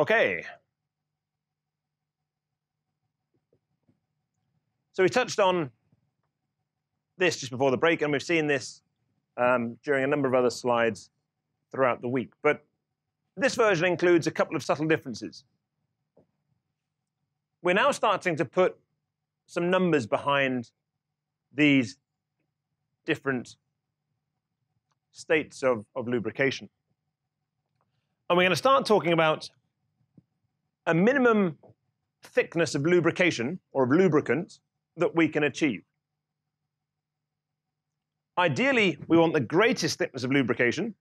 Okay. So we touched on this just before the break, and we've seen this um, during a number of other slides throughout the week. But this version includes a couple of subtle differences. We're now starting to put some numbers behind these different states of, of lubrication. And we're going to start talking about a minimum thickness of lubrication or of lubricant that we can achieve. Ideally, we want the greatest thickness of lubrication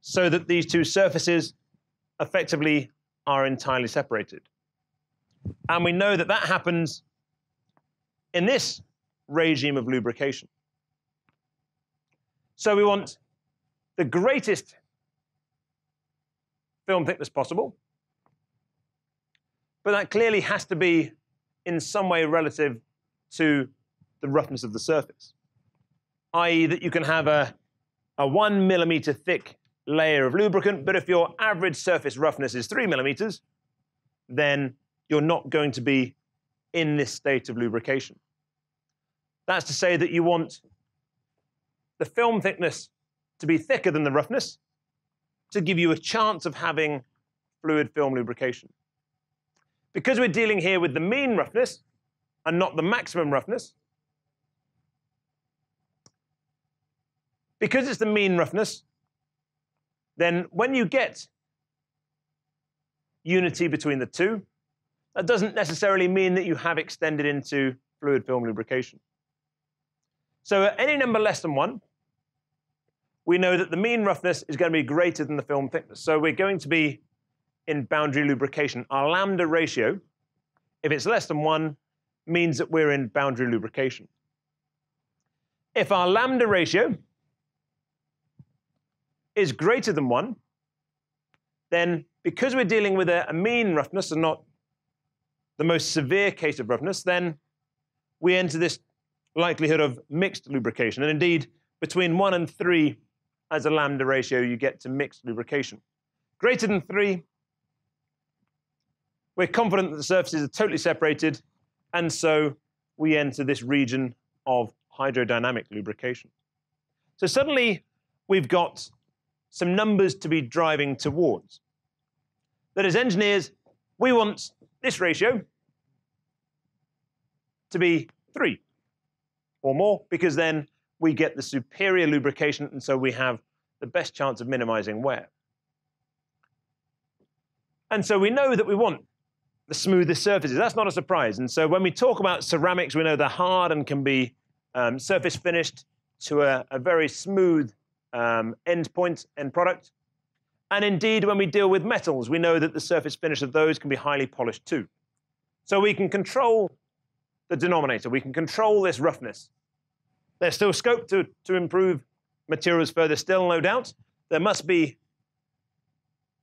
so that these two surfaces effectively are entirely separated. And we know that that happens in this regime of lubrication. So we want the greatest film thickness possible, but that clearly has to be in some way relative to the roughness of the surface, i.e. that you can have a, a one millimeter thick layer of lubricant, but if your average surface roughness is three millimeters, then you're not going to be in this state of lubrication. That's to say that you want the film thickness to be thicker than the roughness to give you a chance of having fluid film lubrication. Because we're dealing here with the mean roughness and not the maximum roughness, because it's the mean roughness, then when you get unity between the two, that doesn't necessarily mean that you have extended into fluid film lubrication. So at any number less than 1, we know that the mean roughness is going to be greater than the film thickness. So we're going to be in boundary lubrication. Our lambda ratio, if it's less than 1, means that we're in boundary lubrication. If our lambda ratio is greater than 1, then because we're dealing with a, a mean roughness and not the most severe case of roughness, then we enter this likelihood of mixed lubrication. And indeed, between 1 and 3 as a lambda ratio, you get to mixed lubrication. Greater than 3, we're confident that the surfaces are totally separated, and so we enter this region of hydrodynamic lubrication. So suddenly, we've got some numbers to be driving towards. That as engineers, we want this ratio to be 3 or more, because then we get the superior lubrication, and so we have the best chance of minimizing wear. And so we know that we want the smoothest surfaces. That's not a surprise. And so when we talk about ceramics, we know they're hard and can be um, surface finished to a, a very smooth um, end point, end product. And indeed, when we deal with metals, we know that the surface finish of those can be highly polished too. So we can control the denominator. We can control this roughness. There's still scope to, to improve materials further still, no doubt. There must be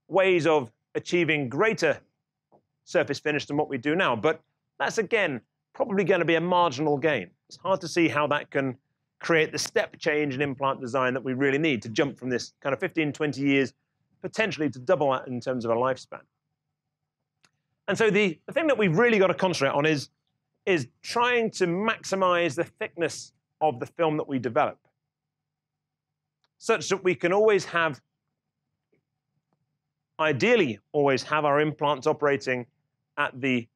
ways of achieving greater surface finish than what we do now. But that's, again, probably going to be a marginal gain. It's hard to see how that can create the step change in implant design that we really need to jump from this kind of 15, 20 years, potentially to double that in terms of a lifespan. And so the, the thing that we've really got to concentrate on is, is trying to maximize the thickness of the film that we develop, such that we can always have, ideally, always have our implants operating at the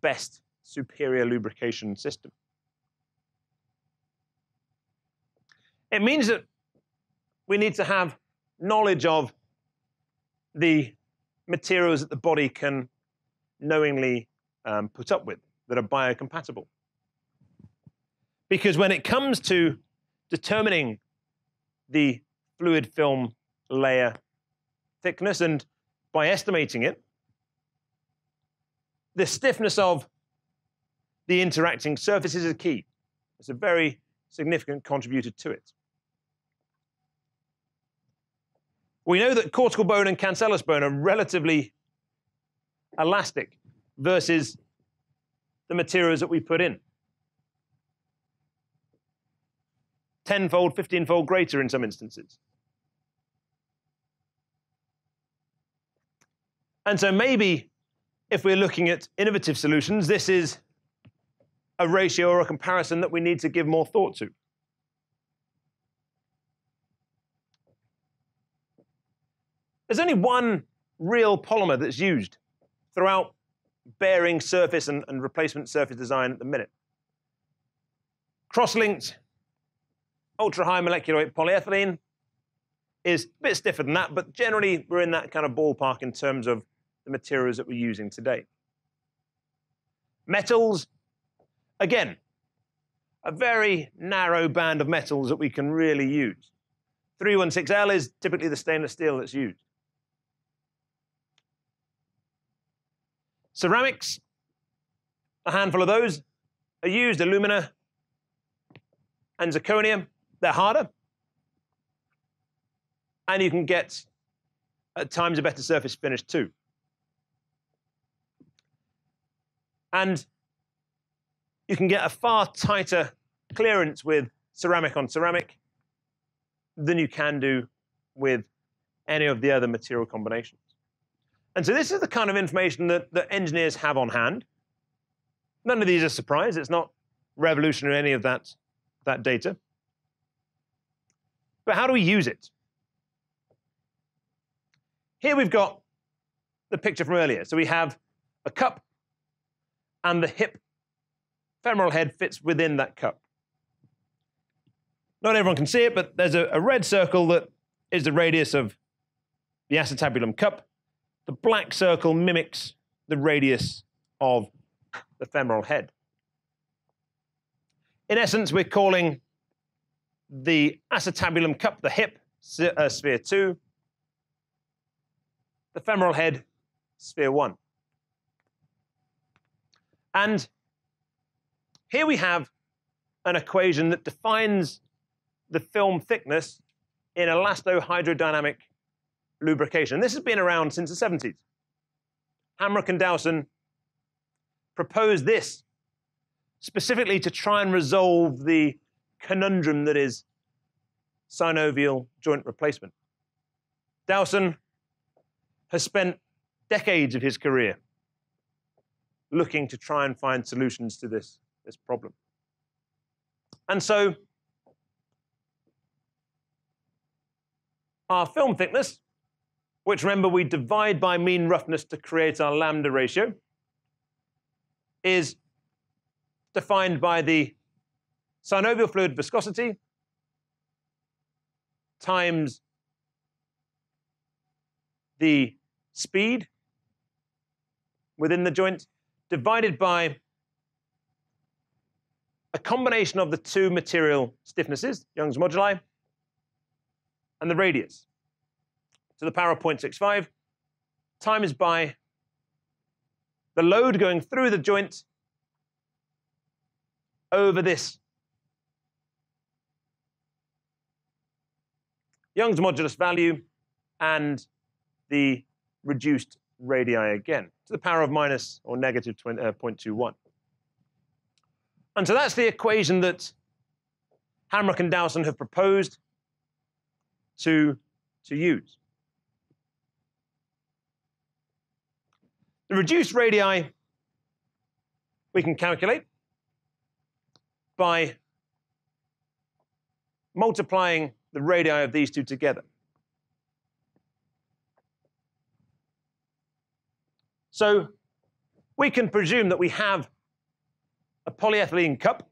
best superior lubrication system. It means that we need to have knowledge of the materials that the body can knowingly um, put up with that are biocompatible. Because when it comes to determining the fluid film layer thickness and by estimating it, the stiffness of the interacting surfaces is key. It's a very significant contributor to it. We know that cortical bone and cancellous bone are relatively elastic versus the materials that we put in. Tenfold, fifteenfold greater in some instances. And so maybe if we're looking at innovative solutions, this is a ratio or a comparison that we need to give more thought to. There's only one real polymer that's used throughout bearing surface and, and replacement surface design at the minute. Cross-linked ultra-high molecular weight polyethylene is a bit stiffer than that, but generally we're in that kind of ballpark in terms of the materials that we're using today. Metals, again, a very narrow band of metals that we can really use. 316L is typically the stainless steel that's used. Ceramics, a handful of those are used, alumina and zirconia. They're harder. And you can get, at times, a better surface finish too. And you can get a far tighter clearance with ceramic on ceramic than you can do with any of the other material combinations. And so this is the kind of information that, that engineers have on hand. None of these are surprise. It's not revolutionary, any of that, that data. But how do we use it? Here we've got the picture from earlier. So we have a cup, and the hip femoral head fits within that cup. Not everyone can see it, but there's a, a red circle that is the radius of the acetabulum cup. The black circle mimics the radius of the femoral head. In essence, we're calling the acetabulum cup the hip, uh, sphere 2, the femoral head, sphere 1. And here we have an equation that defines the film thickness in elastohydrodynamic lubrication. This has been around since the 70s. Hamrock and Dowson proposed this specifically to try and resolve the conundrum that is synovial joint replacement. Dowson has spent decades of his career looking to try and find solutions to this, this problem. And so our film thickness which remember we divide by mean roughness to create our lambda ratio, is defined by the synovial fluid viscosity times the speed within the joint divided by a combination of the two material stiffnesses, Young's moduli, and the radius. To the power of 0.65 times by the load going through the joint over this. Young's modulus value and the reduced radii again to the power of minus or negative 20, uh, 0.21. And so that's the equation that Hamrock and Dowson have proposed to, to use. The reduced radii we can calculate by multiplying the radii of these two together. So we can presume that we have a polyethylene cup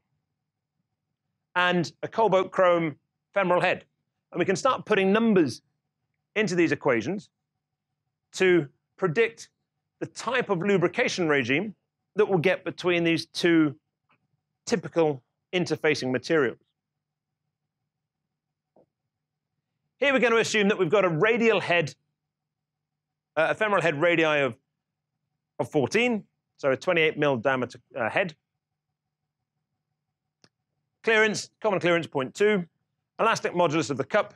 and a cobalt chrome femoral head. And we can start putting numbers into these equations to predict the type of lubrication regime that we'll get between these two typical interfacing materials. Here we're going to assume that we've got a radial head, uh, a femoral head radii of, of 14, so a 28 mil diameter uh, head. Clearance, common clearance 0.2. Elastic modulus of the cup,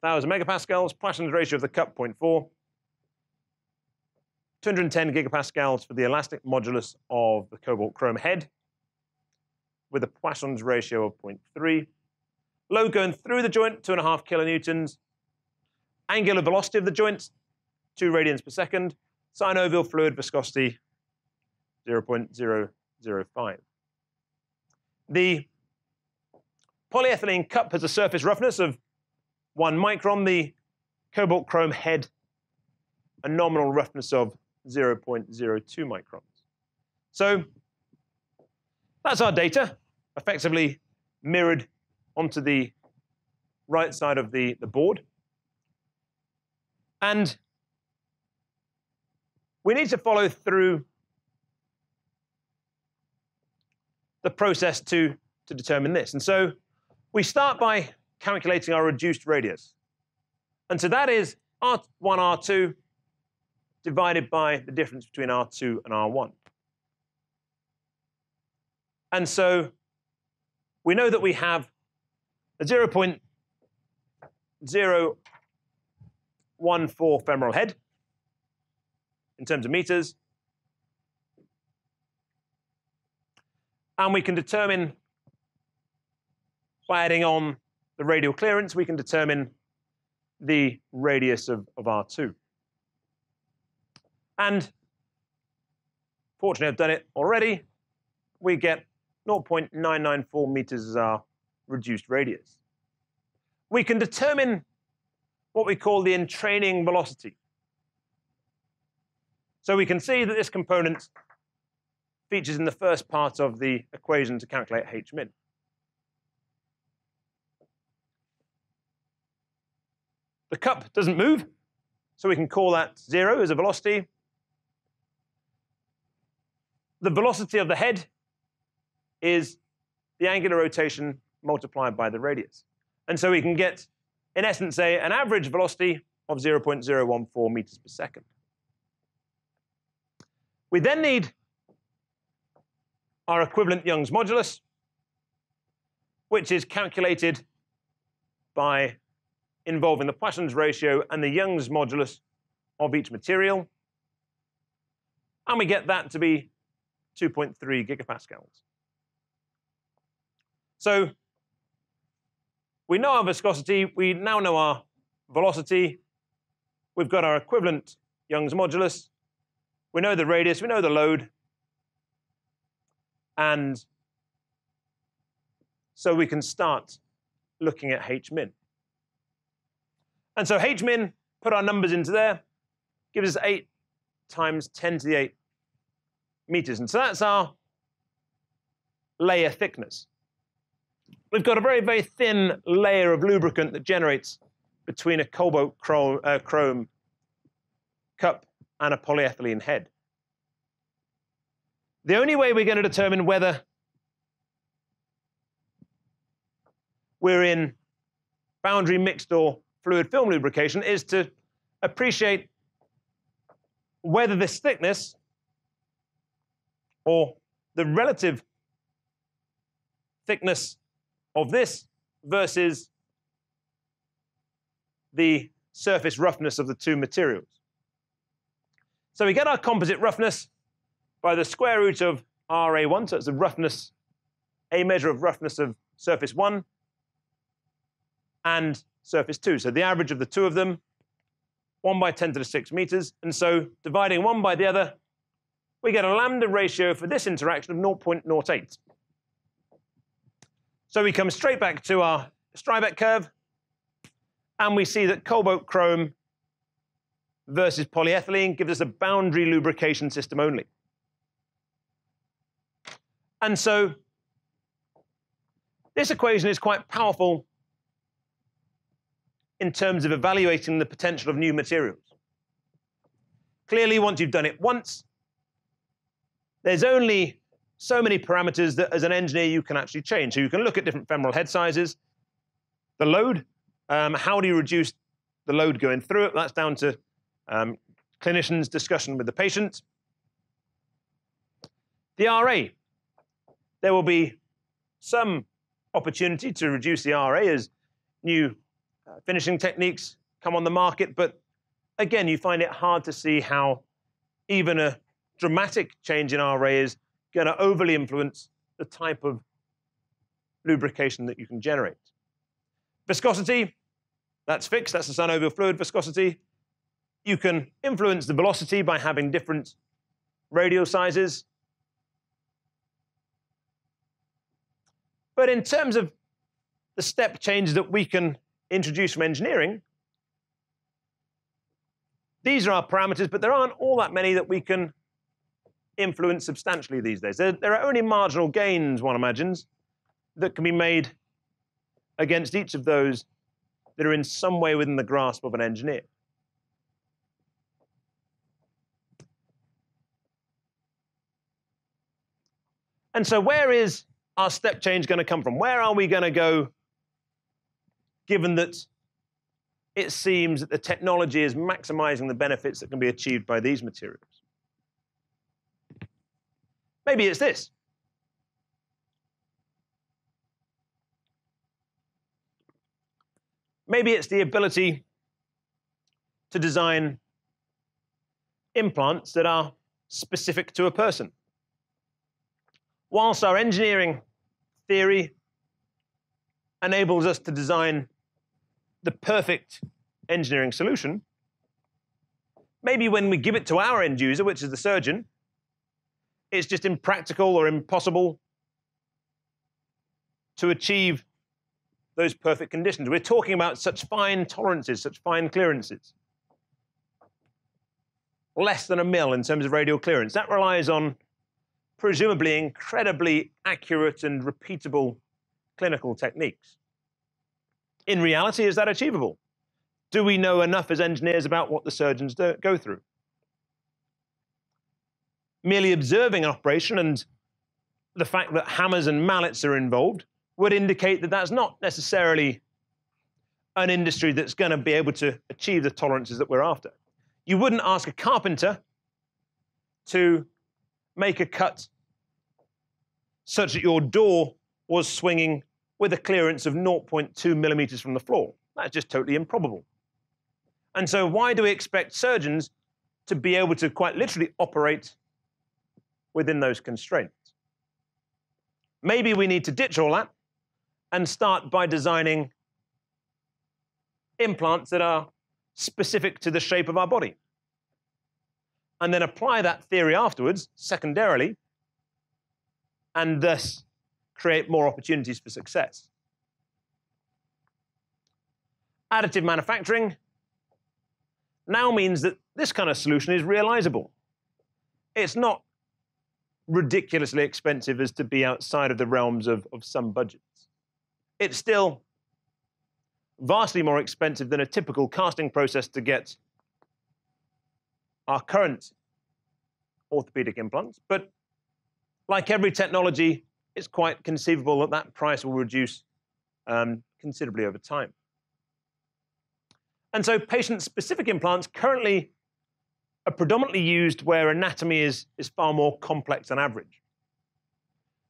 1,000 megapascals. Poisson's ratio of the cup, 0.4. 210 gigapascals for the elastic modulus of the cobalt chrome head with a Poisson's ratio of 0.3. Load going through the joint, 2.5 kilonewtons. Angular velocity of the joint, 2 radians per second. Synovial fluid viscosity, 0.005. The polyethylene cup has a surface roughness of 1 micron. The cobalt chrome head, a nominal roughness of 0.02 microns. So that's our data, effectively mirrored onto the right side of the, the board. And we need to follow through the process to, to determine this. And so we start by calculating our reduced radius. And so that is R1, R2 divided by the difference between R2 and R1. And so we know that we have a 0.014 femoral head in terms of meters. And we can determine, by adding on the radial clearance, we can determine the radius of, of R2. And fortunately, I've done it already. We get 0.994 meters as our reduced radius. We can determine what we call the entraining velocity. So we can see that this component features in the first part of the equation to calculate h min. The cup doesn't move, so we can call that zero as a velocity. The velocity of the head is the angular rotation multiplied by the radius. And so we can get, in essence, say, an average velocity of 0.014 meters per second. We then need our equivalent Young's modulus, which is calculated by involving the Poisson's ratio and the Young's modulus of each material. And we get that to be 2.3 gigapascals. So we know our viscosity. We now know our velocity. We've got our equivalent Young's modulus. We know the radius. We know the load. And so we can start looking at h min. And so h min, put our numbers into there, gives us 8 times 10 to the 8 meters. And so that's our layer thickness. We've got a very, very thin layer of lubricant that generates between a cobalt chrome, uh, chrome cup and a polyethylene head. The only way we're going to determine whether we're in boundary mixed or fluid film lubrication is to appreciate whether this thickness or the relative thickness of this versus the surface roughness of the two materials. So we get our composite roughness by the square root of RA1, so it's the roughness, a measure of roughness of surface 1 and surface 2. So the average of the two of them, 1 by 10 to the 6 meters. And so dividing one by the other, we get a lambda ratio for this interaction of 0.08. So we come straight back to our Stribeck curve, and we see that cobalt chrome versus polyethylene gives us a boundary lubrication system only. And so this equation is quite powerful in terms of evaluating the potential of new materials. Clearly, once you've done it once, there's only so many parameters that as an engineer you can actually change. So you can look at different femoral head sizes, the load, um, how do you reduce the load going through it? That's down to um, clinicians' discussion with the patient. The RA, there will be some opportunity to reduce the RA as new uh, finishing techniques come on the market, but again, you find it hard to see how even a dramatic change in RA is going to overly influence the type of lubrication that you can generate. Viscosity, that's fixed. That's the synovial fluid viscosity. You can influence the velocity by having different radial sizes. But in terms of the step change that we can introduce from engineering, these are our parameters, but there aren't all that many that we can influence substantially these days. There, there, are only marginal gains, one imagines, that can be made against each of those that are in some way within the grasp of an engineer. And so where is our step change going to come from? Where are we going to go given that it seems that the technology is maximizing the benefits that can be achieved by these materials? Maybe it's this. Maybe it's the ability to design implants that are specific to a person. Whilst our engineering theory enables us to design the perfect engineering solution, maybe when we give it to our end user, which is the surgeon, it's just impractical or impossible to achieve those perfect conditions. We're talking about such fine tolerances, such fine clearances. Less than a mil in terms of radial clearance. That relies on presumably incredibly accurate and repeatable clinical techniques. In reality, is that achievable? Do we know enough as engineers about what the surgeons do, go through? Merely observing an operation and the fact that hammers and mallets are involved would indicate that that's not necessarily an industry that's going to be able to achieve the tolerances that we're after. You wouldn't ask a carpenter to make a cut such that your door was swinging with a clearance of 0.2 millimeters from the floor. That's just totally improbable. And so why do we expect surgeons to be able to quite literally operate within those constraints? Maybe we need to ditch all that and start by designing implants that are specific to the shape of our body. And then apply that theory afterwards, secondarily, and thus create more opportunities for success. Additive manufacturing now means that this kind of solution is realizable. It's not ridiculously expensive as to be outside of the realms of, of some budgets. It's still vastly more expensive than a typical casting process to get our current orthopedic implants, but like every technology, it's quite conceivable that that price will reduce um, considerably over time. And so patient-specific implants currently are predominantly used where anatomy is, is far more complex than average.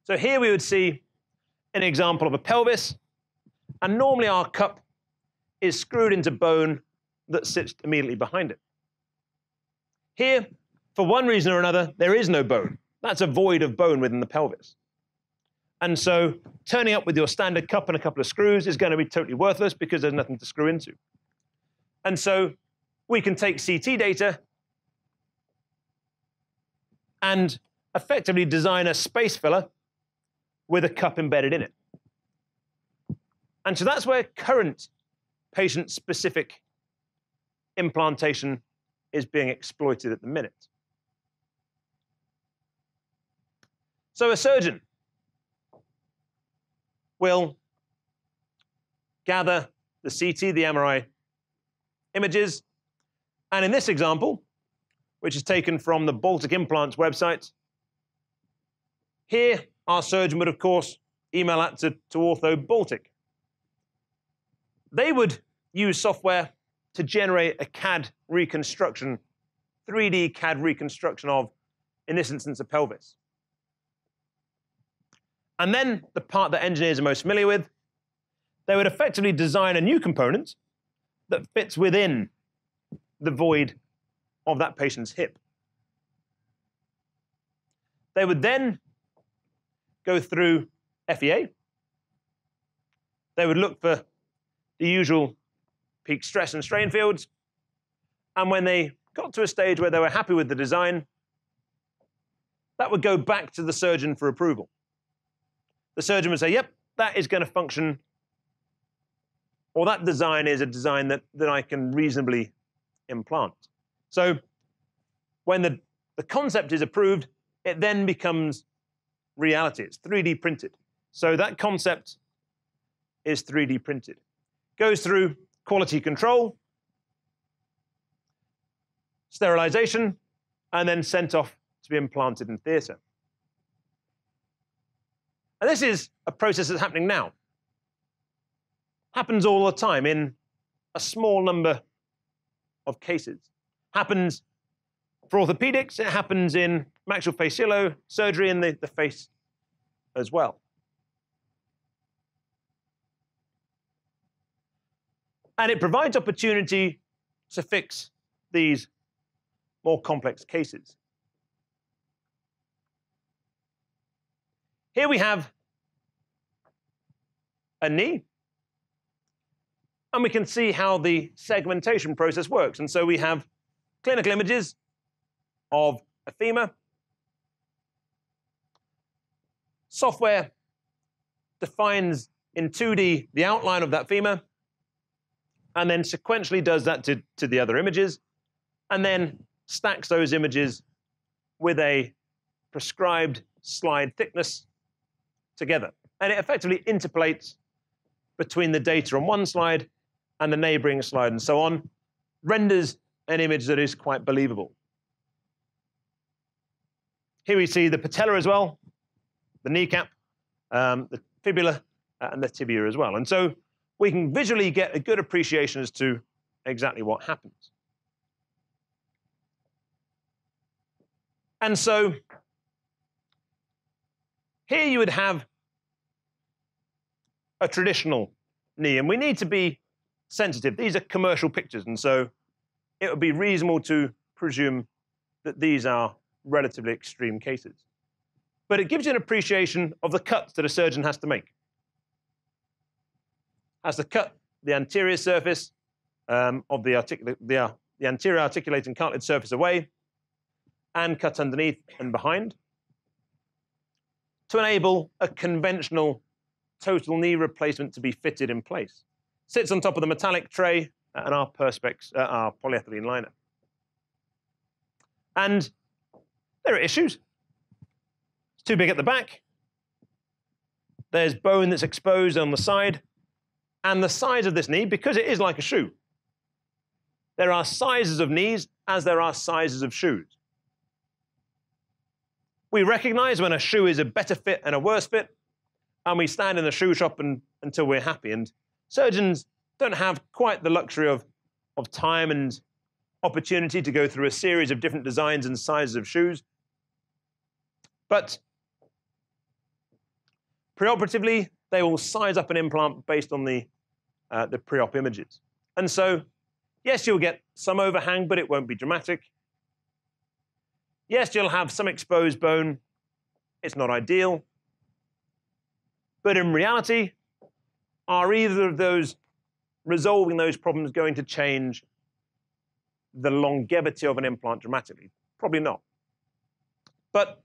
So here we would see an example of a pelvis, and normally our cup is screwed into bone that sits immediately behind it. Here, for one reason or another, there is no bone. That's a void of bone within the pelvis. And so turning up with your standard cup and a couple of screws is going to be totally worthless because there's nothing to screw into. And so we can take CT data and effectively design a space filler with a cup embedded in it. And so that's where current patient-specific implantation is being exploited at the minute. So a surgeon will gather the CT, the MRI images, and in this example, which is taken from the Baltic Implants website, here our surgeon would, of course, email that to, to Ortho Baltic. They would use software to generate a CAD reconstruction, 3D CAD reconstruction of, in this instance, a pelvis. And then the part that engineers are most familiar with, they would effectively design a new component that fits within the void of that patient's hip. They would then go through FEA. They would look for the usual peak stress and strain fields, And when they got to a stage where they were happy with the design, that would go back to the surgeon for approval. The surgeon would say, yep, that is going to function, or that design is a design that, that I can reasonably implant. So when the, the concept is approved, it then becomes reality. It's 3D printed. So that concept is 3D printed. Goes through quality control, sterilization, and then sent off to be implanted in theatre. And this is a process that's happening now. Happens all the time in a small number of cases. Happens for orthopedics, it happens in maxillofacial surgery in the, the face as well. And it provides opportunity to fix these more complex cases. Here we have a knee, and we can see how the segmentation process works. And so we have clinical images of a femur. Software defines in 2D the outline of that femur, and then sequentially does that to, to the other images, and then stacks those images with a prescribed slide thickness together. And it effectively interpolates between the data on one slide and the neighboring slide and so on, renders an image that is quite believable. Here we see the patella as well, the kneecap, um, the fibula, uh, and the tibia as well. And so we can visually get a good appreciation as to exactly what happens. And so here you would have a traditional knee, and we need to be sensitive. These are commercial pictures, and so it would be reasonable to presume that these are relatively extreme cases. But it gives you an appreciation of the cuts that a surgeon has to make. Has to cut the anterior surface um, of the, the, uh, the anterior articulating cartilage surface away and cut underneath and behind to enable a conventional total knee replacement to be fitted in place. Sits on top of the metallic tray and our perspex, uh, our polyethylene liner. And there are issues. It's too big at the back. There's bone that's exposed on the side. And the size of this knee, because it is like a shoe, there are sizes of knees as there are sizes of shoes. We recognize when a shoe is a better fit and a worse fit, and we stand in the shoe shop and, until we're happy. And surgeons don't have quite the luxury of, of time and opportunity to go through a series of different designs and sizes of shoes. But preoperatively, they will size up an implant based on the, uh, the pre-op images. And so, yes, you'll get some overhang, but it won't be dramatic. Yes, you'll have some exposed bone. It's not ideal. But in reality, are either of those resolving those problems going to change the longevity of an implant dramatically? Probably not. But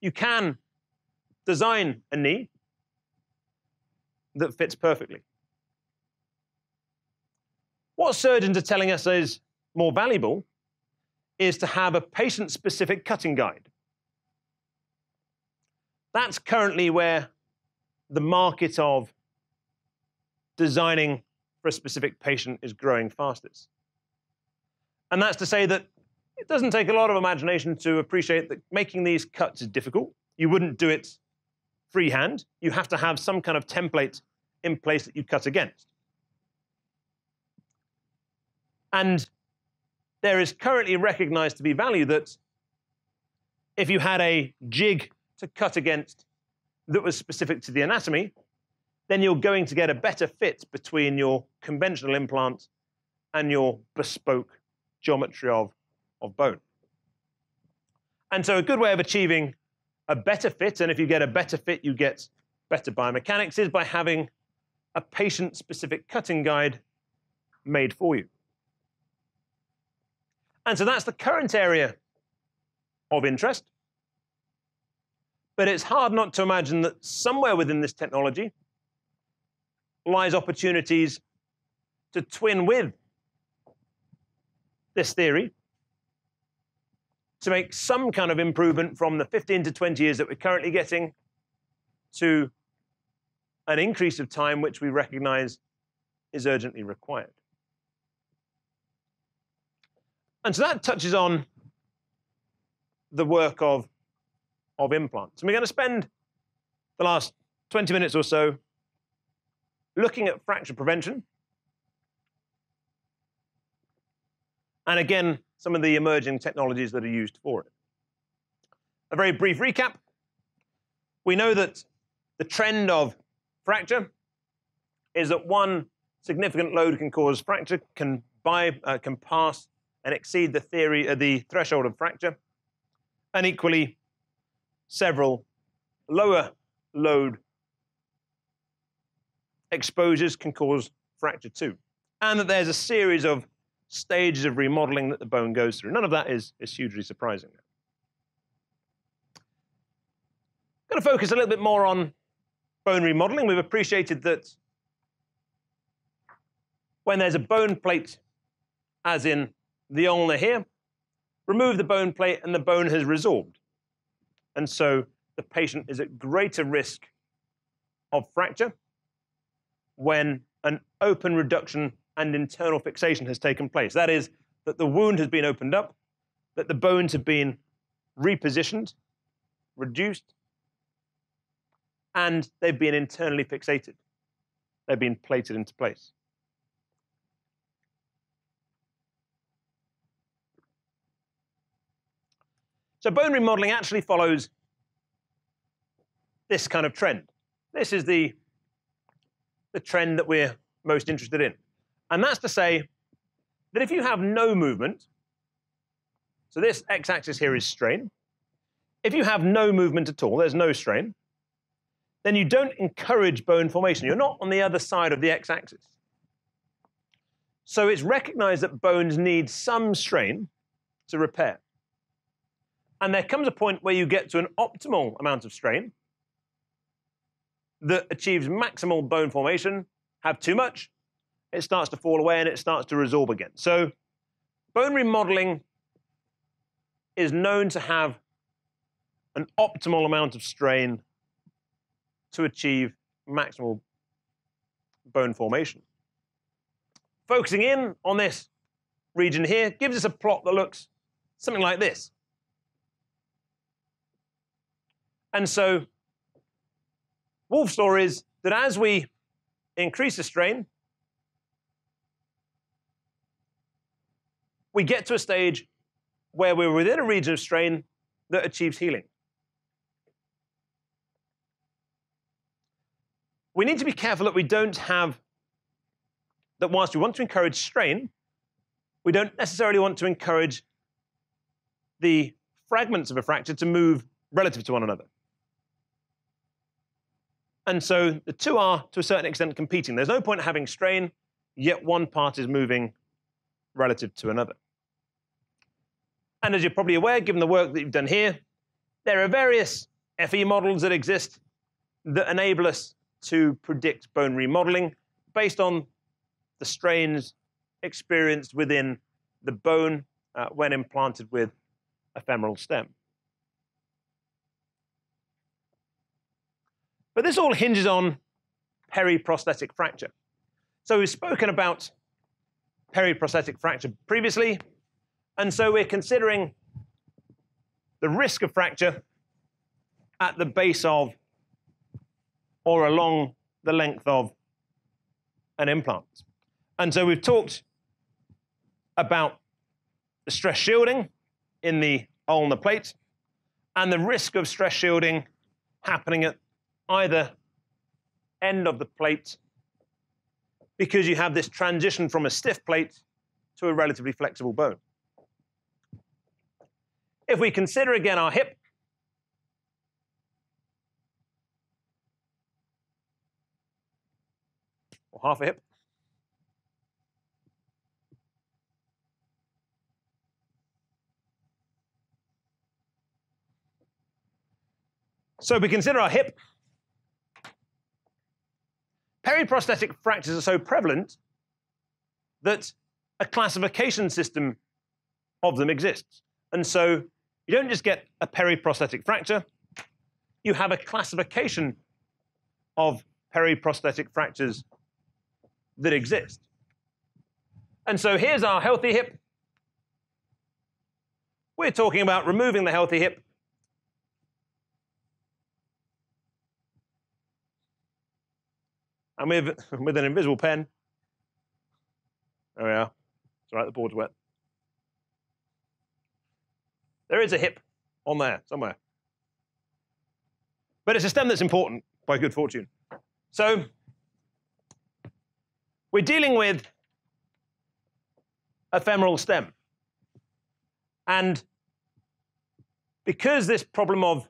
you can design a knee that fits perfectly. What surgeons are telling us is more valuable is to have a patient-specific cutting guide. That's currently where the market of designing for a specific patient is growing fastest. And that's to say that it doesn't take a lot of imagination to appreciate that making these cuts is difficult. You wouldn't do it freehand. You have to have some kind of template in place that you cut against. And there is currently recognized to be value that if you had a jig to cut against that was specific to the anatomy, then you're going to get a better fit between your conventional implant and your bespoke geometry of, of bone. And so a good way of achieving a better fit, and if you get a better fit, you get better biomechanics, is by having a patient-specific cutting guide made for you. And so that's the current area of interest. But it's hard not to imagine that somewhere within this technology lies opportunities to twin with this theory to make some kind of improvement from the 15 to 20 years that we're currently getting to an increase of time which we recognize is urgently required. And so that touches on the work of, of implants. And we're going to spend the last 20 minutes or so looking at fracture prevention. And again, some of the emerging technologies that are used for it. A very brief recap. We know that the trend of fracture is that one significant load can cause fracture, can, uh, can pass and exceed the theory, uh, the threshold of fracture, and equally, several lower load exposures can cause fracture too, and that there's a series of stages of remodeling that the bone goes through. None of that is, is hugely surprising. I'm going to focus a little bit more on bone remodeling. We've appreciated that when there's a bone plate, as in the ulna here, remove the bone plate and the bone has resorbed. And so the patient is at greater risk of fracture when an open reduction and internal fixation has taken place. That is, that the wound has been opened up, that the bones have been repositioned, reduced, and they've been internally fixated. They've been plated into place. So bone remodeling actually follows this kind of trend. This is the, the trend that we're most interested in. And that's to say that if you have no movement, so this x-axis here is strain. If you have no movement at all, there's no strain, then you don't encourage bone formation. You're not on the other side of the x-axis. So it's recognized that bones need some strain to repair. And there comes a point where you get to an optimal amount of strain that achieves maximal bone formation. Have too much, it starts to fall away and it starts to resorb again. So bone remodeling is known to have an optimal amount of strain to achieve maximal bone formation. Focusing in on this region here gives us a plot that looks something like this. And so Wolff's law is that as we increase the strain, we get to a stage where we're within a region of strain that achieves healing. we need to be careful that we don't have, that whilst we want to encourage strain, we don't necessarily want to encourage the fragments of a fracture to move relative to one another. And so the two are, to a certain extent, competing. There's no point having strain, yet one part is moving relative to another. And as you're probably aware, given the work that you've done here, there are various FE models that exist that enable us to predict bone remodeling based on the strains experienced within the bone uh, when implanted with a femoral stem. But this all hinges on periprosthetic fracture. So we've spoken about periprosthetic fracture previously, and so we're considering the risk of fracture at the base of or along the length of an implant. And so we've talked about the stress shielding in the ulnar plate and the risk of stress shielding happening at either end of the plate because you have this transition from a stiff plate to a relatively flexible bone. If we consider again our hip, or half a hip, So we consider our hip Periprosthetic fractures are so prevalent that a classification system of them exists. And so you don't just get a periprosthetic fracture, you have a classification of periprosthetic fractures that exist. And so here's our healthy hip. We're talking about removing the healthy hip. And with, with an invisible pen, there we are. It's all right, the board's wet. There is a hip on there somewhere. But it's a stem that's important by good fortune. So we're dealing with a femoral stem. And because this problem of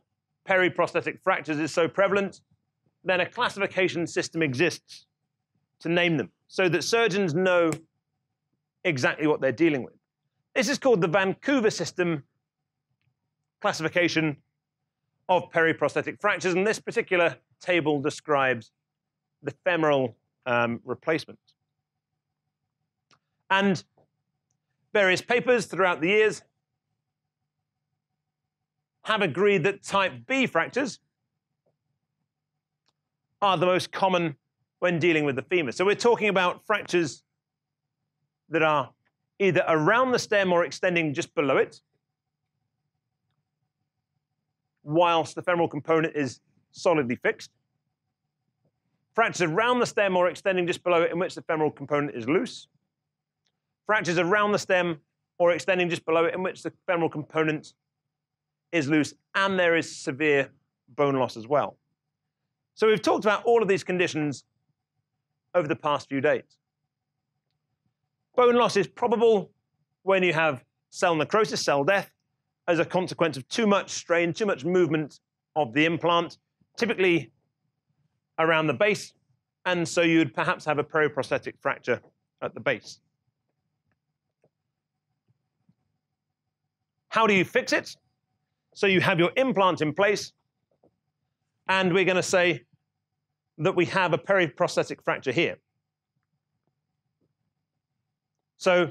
periprosthetic fractures is so prevalent, then a classification system exists to name them so that surgeons know exactly what they're dealing with. This is called the Vancouver system classification of periprosthetic fractures, and this particular table describes the femoral um, replacement. And various papers throughout the years have agreed that type B fractures are the most common when dealing with the femur. So we're talking about fractures that are either around the stem or extending just below it, whilst the femoral component is solidly fixed. Fractures around the stem or extending just below it in which the femoral component is loose. Fractures around the stem or extending just below it in which the femoral component is loose and there is severe bone loss as well. So we've talked about all of these conditions over the past few days. Bone loss is probable when you have cell necrosis, cell death, as a consequence of too much strain, too much movement of the implant, typically around the base, and so you'd perhaps have a periprosthetic fracture at the base. How do you fix it? So you have your implant in place, and we're going to say that we have a periprosthetic fracture here. So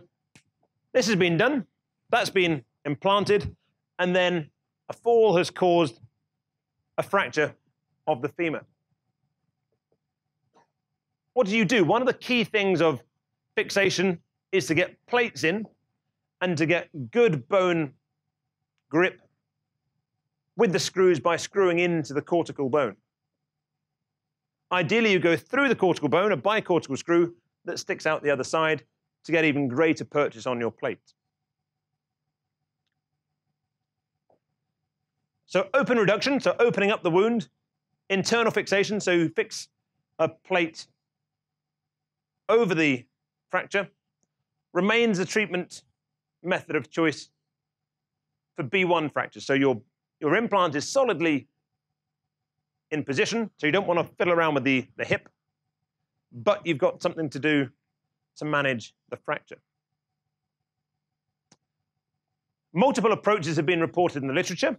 this has been done. That's been implanted and then a fall has caused a fracture of the femur. What do you do? One of the key things of fixation is to get plates in and to get good bone grip with the screws by screwing into the cortical bone. Ideally, you go through the cortical bone, a bicortical screw that sticks out the other side to get even greater purchase on your plate. So open reduction, so opening up the wound. Internal fixation, so you fix a plate over the fracture. Remains a treatment method of choice for B1 fractures. So your, your implant is solidly in position, so you don't want to fiddle around with the, the hip, but you've got something to do to manage the fracture. Multiple approaches have been reported in the literature.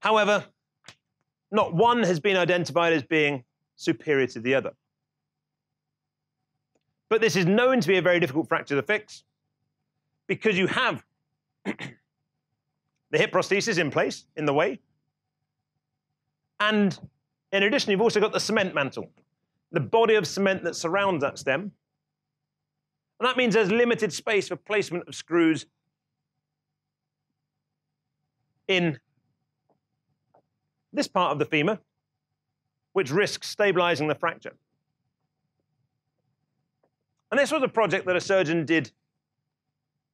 However, not one has been identified as being superior to the other. But this is known to be a very difficult fracture to fix because you have the hip prosthesis in place in the way. And in addition, you've also got the cement mantle, the body of cement that surrounds that stem. And that means there's limited space for placement of screws in this part of the femur, which risks stabilizing the fracture. And this was a project that a surgeon did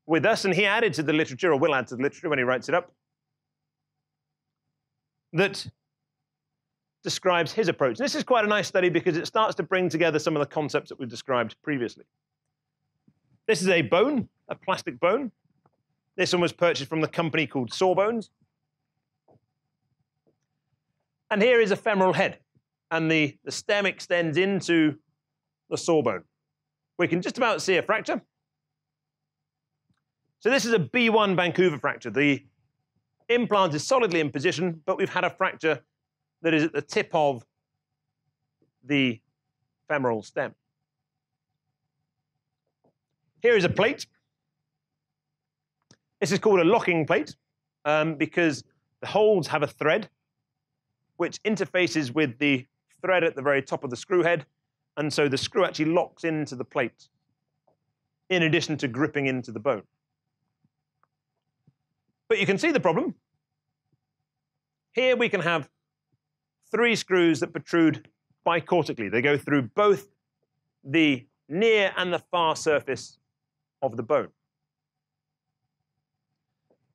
with us, and he added to the literature, or will add to the literature when he writes it up, that describes his approach. And this is quite a nice study because it starts to bring together some of the concepts that we've described previously. This is a bone, a plastic bone. This one was purchased from the company called Sawbones. And here is a femoral head, and the, the stem extends into the sawbone. We can just about see a fracture. So this is a B1 Vancouver fracture. The Implant is solidly in position, but we've had a fracture that is at the tip of the femoral stem. Here is a plate. This is called a locking plate um, because the holes have a thread which interfaces with the thread at the very top of the screw head, and so the screw actually locks into the plate in addition to gripping into the bone. But you can see the problem. Here we can have three screws that protrude bicortically. They go through both the near and the far surface of the bone.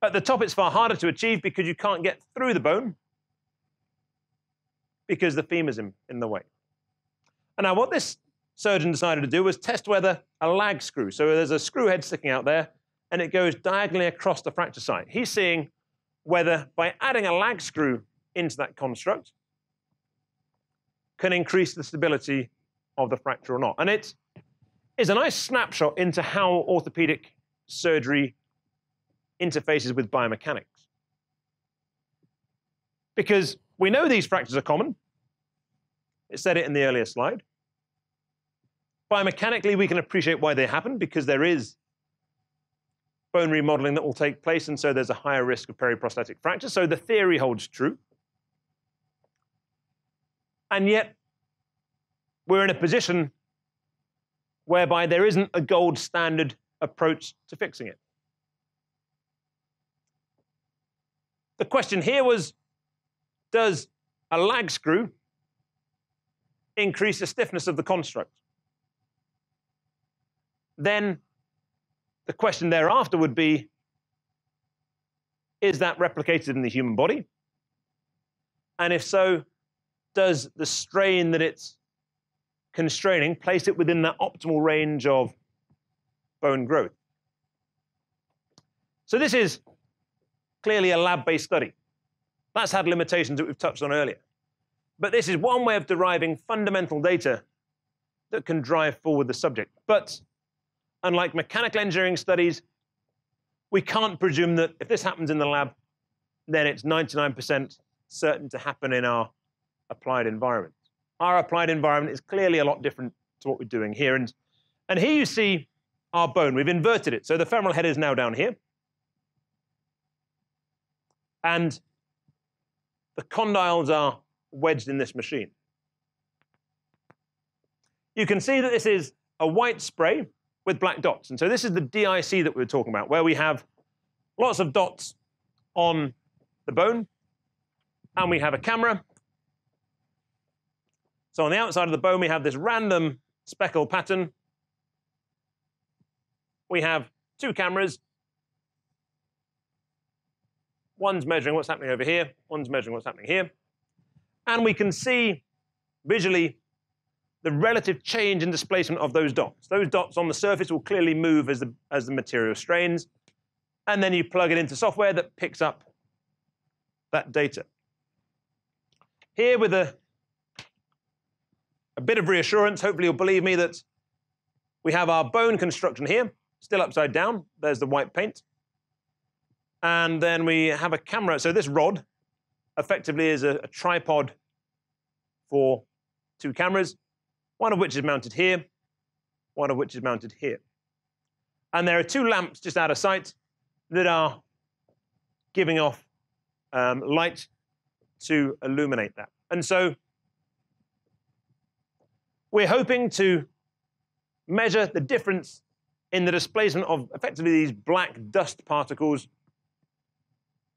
At the top, it's far harder to achieve because you can't get through the bone because the femur's in, in the way. And now what this surgeon decided to do was test whether a lag screw, so there's a screw head sticking out there, and it goes diagonally across the fracture site. He's seeing whether by adding a lag screw into that construct can increase the stability of the fracture or not. And it is a nice snapshot into how orthopedic surgery interfaces with biomechanics. Because we know these fractures are common. It said it in the earlier slide. Biomechanically, we can appreciate why they happen because there is bone remodeling that will take place, and so there's a higher risk of periprosthetic fracture. So the theory holds true. And yet, we're in a position whereby there isn't a gold standard approach to fixing it. The question here was does a lag screw increase the stiffness of the construct? Then the question thereafter would be is that replicated in the human body? And if so, does the strain that it's constraining place it within that optimal range of bone growth? So this is clearly a lab-based study. That's had limitations that we've touched on earlier. But this is one way of deriving fundamental data that can drive forward the subject. But unlike mechanical engineering studies, we can't presume that if this happens in the lab, then it's 99% certain to happen in our applied environment. Our applied environment is clearly a lot different to what we're doing here. And, and here you see our bone. We've inverted it. So the femoral head is now down here. And the condyles are wedged in this machine. You can see that this is a white spray with black dots. And so this is the DIC that we were talking about, where we have lots of dots on the bone, and we have a camera. So on the outside of the bone, we have this random speckle pattern. We have two cameras. One's measuring what's happening over here, one's measuring what's happening here. And we can see visually the relative change in displacement of those dots. Those dots on the surface will clearly move as the, as the material strains. And then you plug it into software that picks up that data. Here with a, a bit of reassurance, hopefully you'll believe me that we have our bone construction here, still upside down. There's the white paint. And then we have a camera. So this rod effectively is a, a tripod for two cameras one of which is mounted here, one of which is mounted here. And there are two lamps just out of sight that are giving off um, light to illuminate that. And so we're hoping to measure the difference in the displacement of effectively these black dust particles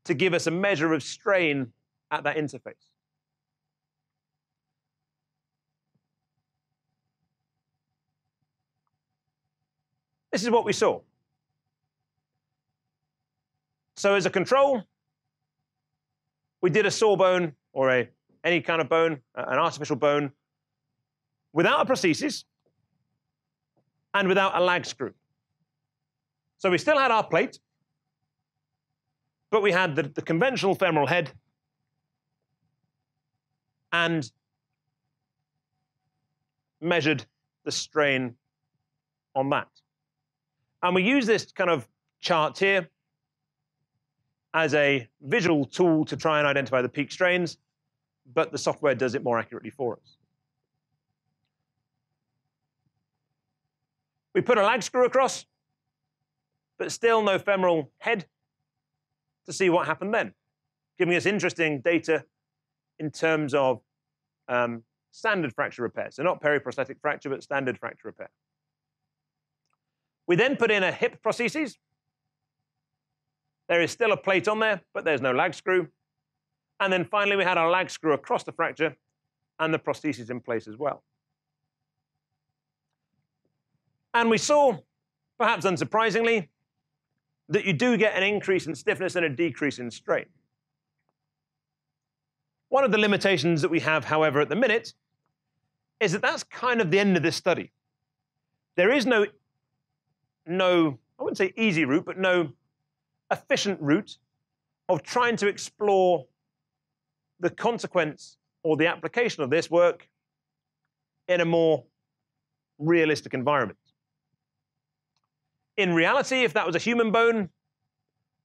to give us a measure of strain at that interface. This is what we saw. So as a control, we did a sawbone or a any kind of bone, an artificial bone, without a prosthesis and without a lag screw. So we still had our plate, but we had the, the conventional femoral head and measured the strain on that. And we use this kind of chart here as a visual tool to try and identify the peak strains, but the software does it more accurately for us. We put a lag screw across, but still no femoral head to see what happened then, giving us interesting data in terms of um, standard fracture repair. So not periprosthetic fracture, but standard fracture repair. We then put in a hip prosthesis. There is still a plate on there, but there's no lag screw. And then finally, we had our lag screw across the fracture and the prosthesis in place as well. And we saw, perhaps unsurprisingly, that you do get an increase in stiffness and a decrease in strain. One of the limitations that we have, however, at the minute, is that that's kind of the end of this study. There is no, no, I wouldn't say easy route, but no efficient route of trying to explore the consequence or the application of this work in a more realistic environment. In reality, if that was a human bone,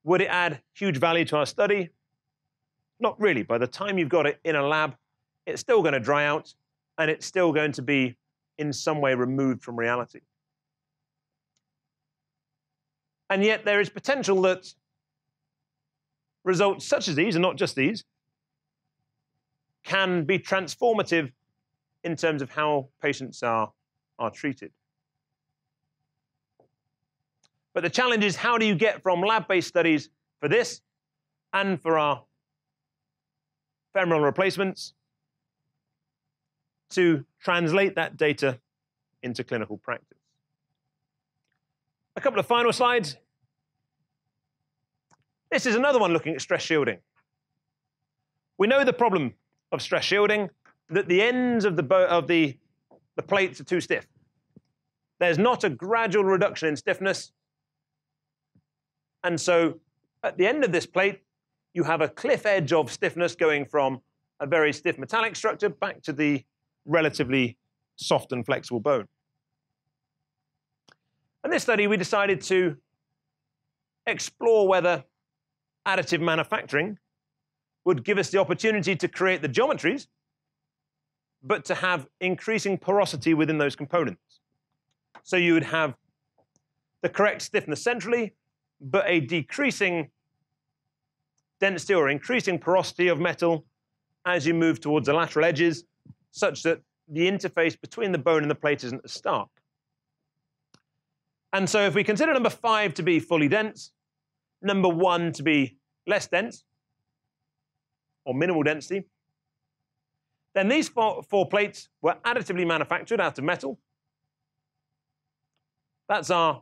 would it add huge value to our study? Not really. By the time you've got it in a lab, it's still going to dry out and it's still going to be in some way removed from reality. And yet there is potential that results such as these, and not just these, can be transformative in terms of how patients are, are treated. But the challenge is how do you get from lab-based studies for this and for our femoral replacements to translate that data into clinical practice. A couple of final slides. This is another one looking at stress shielding. We know the problem of stress shielding, that the ends of the, of the, the plates are too stiff. There's not a gradual reduction in stiffness and so at the end of this plate, you have a cliff edge of stiffness going from a very stiff metallic structure back to the relatively soft and flexible bone. In this study, we decided to explore whether additive manufacturing would give us the opportunity to create the geometries, but to have increasing porosity within those components. So you would have the correct stiffness centrally, but a decreasing density or increasing porosity of metal as you move towards the lateral edges, such that the interface between the bone and the plate isn't as stark. And so if we consider number five to be fully dense, number one to be less dense, or minimal density, then these four, four plates were additively manufactured out of metal. That's our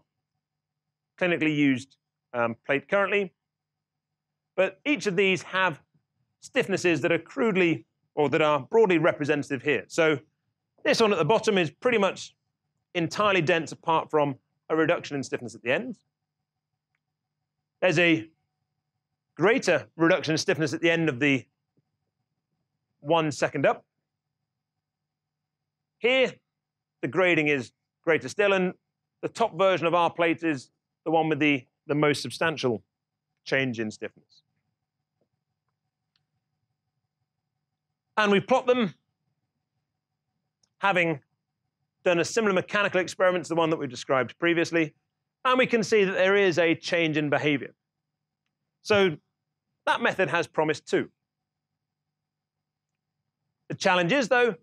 clinically used um, plate currently. But each of these have stiffnesses that are crudely or that are broadly representative here. So this one at the bottom is pretty much entirely dense apart from a reduction in stiffness at the end. There's a greater reduction in stiffness at the end of the one second up. Here, the grading is greater still, and the top version of our plate is the one with the the most substantial change in stiffness. And we plot them having done a similar mechanical experiment to the one that we described previously, and we can see that there is a change in behavior. So that method has promise too. The challenge is, though,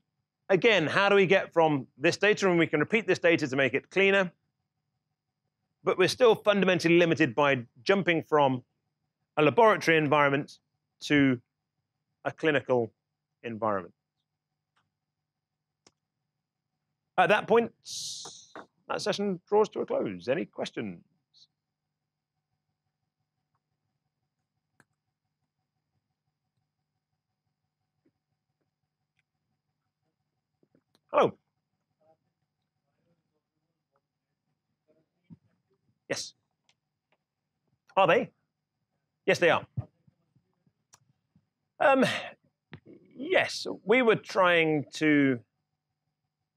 again, how do we get from this data, and we can repeat this data to make it cleaner, but we're still fundamentally limited by jumping from a laboratory environment to a clinical environment. At that point, that session draws to a close. Any questions? Hello. Yes. Are they? Yes, they are. Um, yes, we were trying to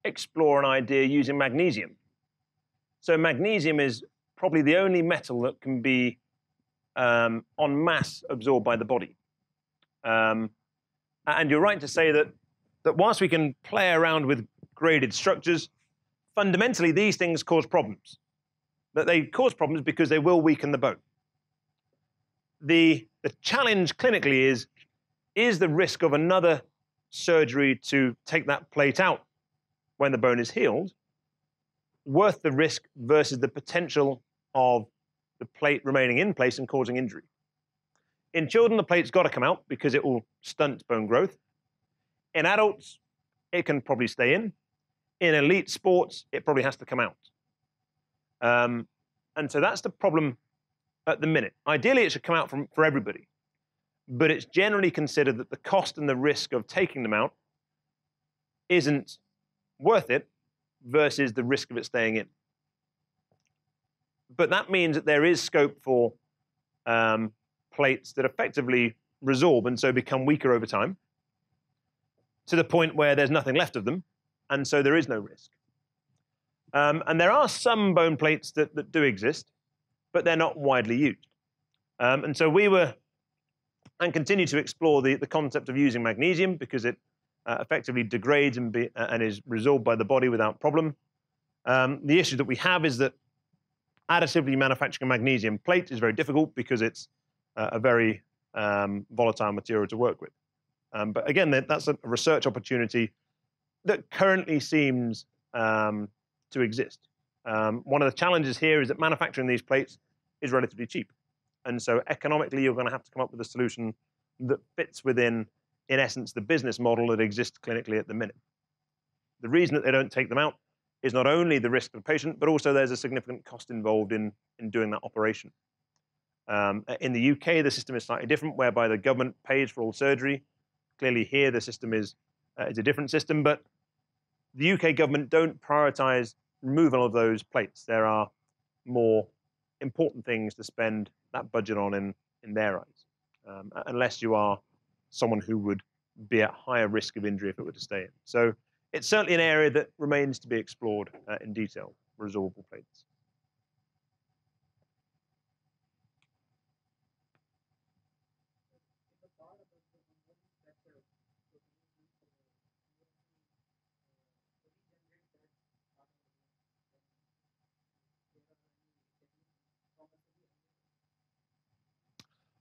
explore an idea using magnesium. So magnesium is probably the only metal that can be um, en masse absorbed by the body. Um, and you're right to say that, that whilst we can play around with graded structures, fundamentally these things cause problems. That they cause problems because they will weaken the bone. The, the challenge clinically is, is the risk of another surgery to take that plate out when the bone is healed worth the risk versus the potential of the plate remaining in place and causing injury. In children, the plate's got to come out because it will stunt bone growth. In adults, it can probably stay in. In elite sports, it probably has to come out. Um, and so that's the problem at the minute. Ideally, it should come out from, for everybody. But it's generally considered that the cost and the risk of taking them out isn't worth it versus the risk of it staying in. But that means that there is scope for um, plates that effectively resorb and so become weaker over time to the point where there's nothing left of them, and so there is no risk. Um, and there are some bone plates that, that do exist, but they're not widely used. Um, and so we were and continue to explore the, the concept of using magnesium because it uh, effectively degrades and, be, uh, and, is resolved by the body without problem. Um, the issue that we have is that additively manufacturing a magnesium plate is very difficult because it's uh, a very um, volatile material to work with. Um, but again, that's a research opportunity that currently seems um, to exist. Um, one of the challenges here is that manufacturing these plates is relatively cheap. And so economically, you're going to have to come up with a solution that fits within in essence, the business model that exists clinically at the minute. The reason that they don't take them out is not only the risk to the patient, but also there's a significant cost involved in, in doing that operation. Um, in the UK, the system is slightly different, whereby the government pays for all surgery. Clearly, here the system is, uh, is a different system, but the UK government don't prioritize removal of those plates. There are more important things to spend that budget on in, in their eyes, um, unless you are someone who would be at higher risk of injury if it were to stay in. So it's certainly an area that remains to be explored uh, in detail, resorbable plates.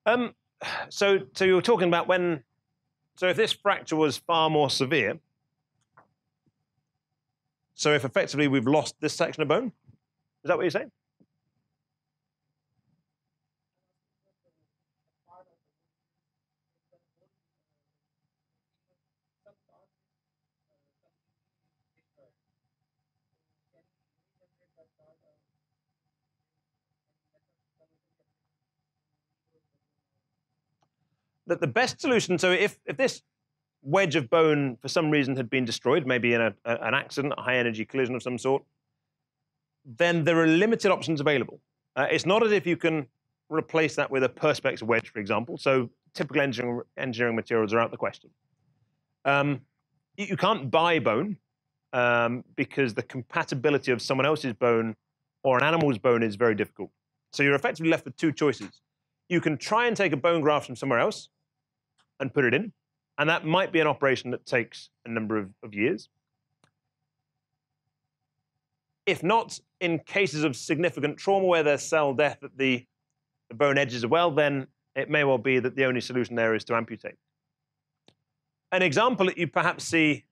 Um, so, so you were talking about when, so if this fracture was far more severe, so if effectively we've lost this section of bone, is that what you're saying? That the best solution, so if, if this wedge of bone for some reason had been destroyed, maybe in a, a, an accident, a high energy collision of some sort, then there are limited options available. Uh, it's not as if you can replace that with a Perspex wedge, for example. So typical engineering, engineering materials are out the question. Um, you, can't buy bone um, because the compatibility of someone else's bone or an animal's bone is very difficult. So you're effectively left with two choices. You can try and take a bone graft from somewhere else, and put it in. And that might be an operation that takes a number of, of years. If not, in cases of significant trauma where there's cell death at the, the bone edges as well, then it may well be that the only solution there is to amputate. An example that you perhaps see,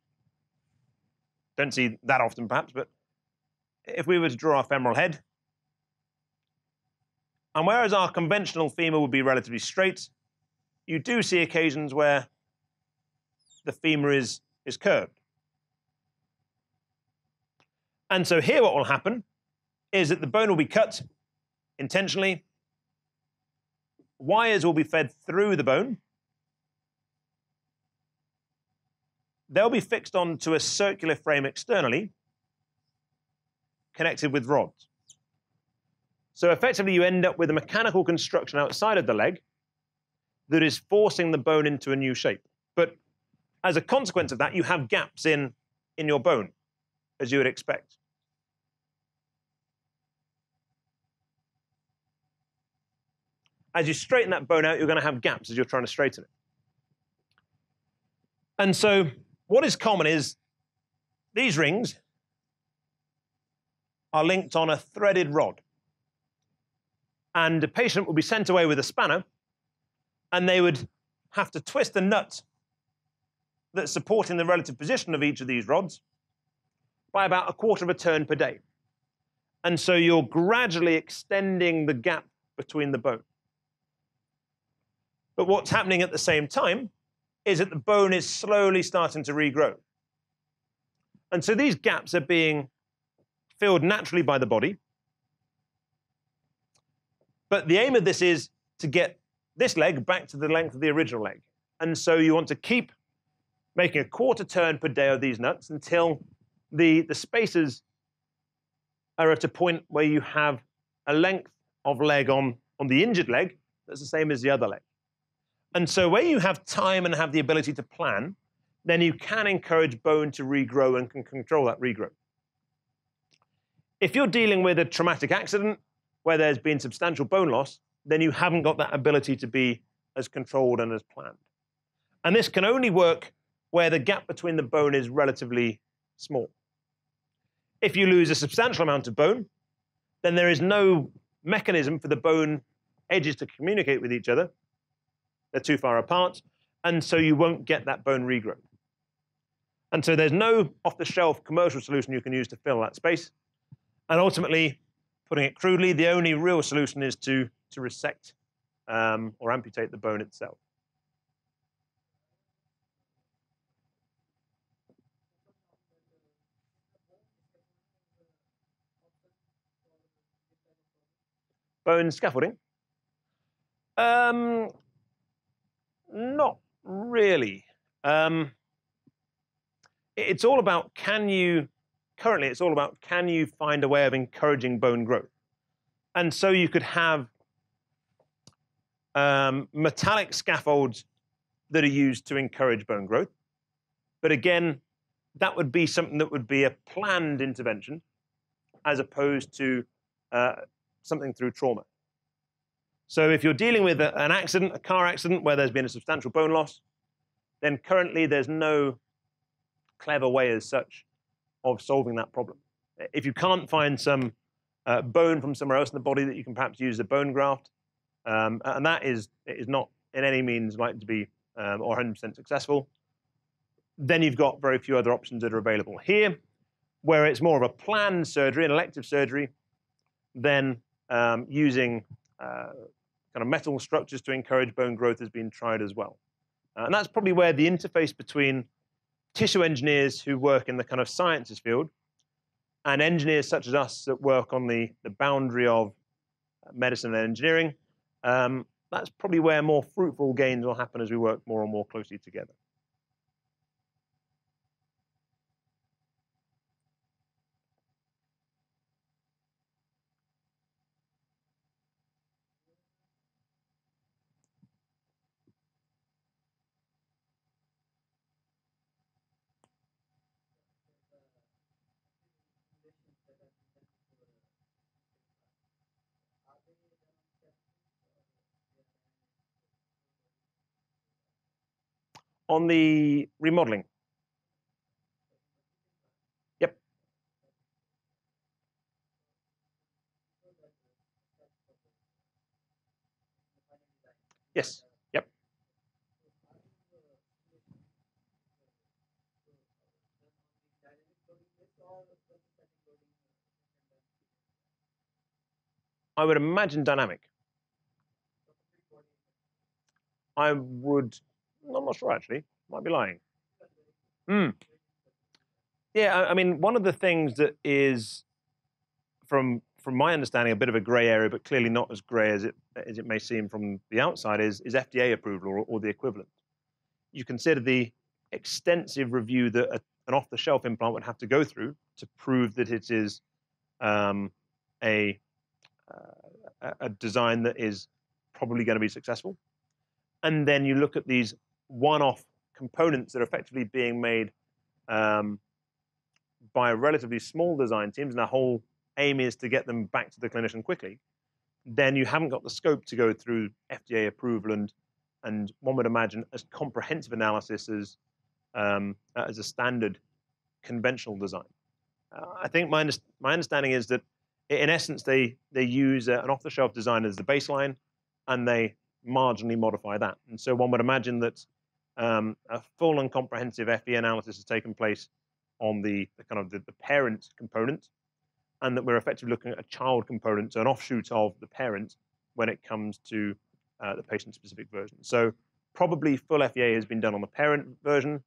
don't see that often perhaps, but if we were to draw our femoral head, and whereas our conventional femur would be relatively straight, you do see occasions where the femur is, is curved. And so here what will happen is that the bone will be cut intentionally. Wires will be fed through the bone. They'll be fixed onto a circular frame externally, connected with rods. So effectively, you end up with a mechanical construction outside of the leg that is forcing the bone into a new shape. But as a consequence of that, you have gaps in, in your bone, as you would expect. as you straighten that bone out, you're going to have gaps as you're trying to straighten it. And so what is common is these rings are linked on a threaded rod. And the patient will be sent away with a spanner, and they would have to twist the nut that's supporting the relative position of each of these rods by about a quarter of a turn per day. And so you're gradually extending the gap between the bone. But what's happening at the same time is that the bone is slowly starting to regrow. And so these gaps are being filled naturally by the body. But the aim of this is to get this leg back to the length of the original leg. And so you want to keep making a quarter turn per day of these nuts until the, the spaces are at a point where you have a length of leg on, on the injured leg that's the same as the other leg. And so where you have time and have the ability to plan, then you can encourage bone to regrow and can control that regrowth. If you're dealing with a traumatic accident where there's been substantial bone loss, then you haven't got that ability to be as controlled and as planned. And this can only work where the gap between the bone is relatively small. If you lose a substantial amount of bone, then there is no mechanism for the bone edges to communicate with each other. They're too far apart, and so you won't get that bone regrowth. And so there's no off-the-shelf commercial solution you can use to fill that space. And ultimately, putting it crudely, the only real solution is to, to resect um, or amputate the bone itself. Bone scaffolding? Um, not really. Um, it's all about can you, currently, it's all about can you find a way of encouraging bone growth. And so you could have um, metallic scaffolds that are used to encourage bone growth. But again, that would be something that would be a planned intervention as opposed to uh, something through trauma. So if you're dealing with a, an accident, a car accident where there's been a substantial bone loss, then currently there's no clever way as such of solving that problem. If you can't find some uh, bone from somewhere else in the body that you can perhaps use a bone graft, um, and that is, is not in any means likely to be um, or 100% successful, then you've got very few other options that are available. Here, where it's more of a planned surgery, an elective surgery, then um, using uh, kind of metal structures to encourage bone growth has been tried as well. Uh, and that's probably where the interface between tissue engineers who work in the kind of sciences field and engineers such as us that work on the, the boundary of medicine and engineering, um, that's probably where more fruitful gains will happen as we work more and more closely together. On the remodeling. Yep. Yes. Yep. I would imagine dynamic. I would I'm not sure actually. Might be lying. Hmm. Yeah, I, mean, one of the things that is, from from my understanding, a bit of a grey area, but clearly not as grey as it as it may seem from the outside, is is FDA approval or, or the equivalent. You consider the extensive review that a, an off-the-shelf implant would have to go through to prove that it is um, a uh, a design that is probably going to be successful. And then you look at these one-off components that are effectively being made um, by relatively small design teams, and the whole aim is to get them back to the clinician quickly, then you haven't got the scope to go through FDA approval and and one would imagine as comprehensive analysis as um, as a standard conventional design. Uh, I think my, my understanding is that in essence they they use uh, an off-the-shelf design as the baseline, and they marginally modify that. And so one would imagine that um, a full and comprehensive FE analysis has taken place on the, the kind of the, the, parent component, and that we're effectively looking at a child component, so an offshoot of the parent when it comes to uh, the patient-specific version. So probably full FEA has been done on the parent version.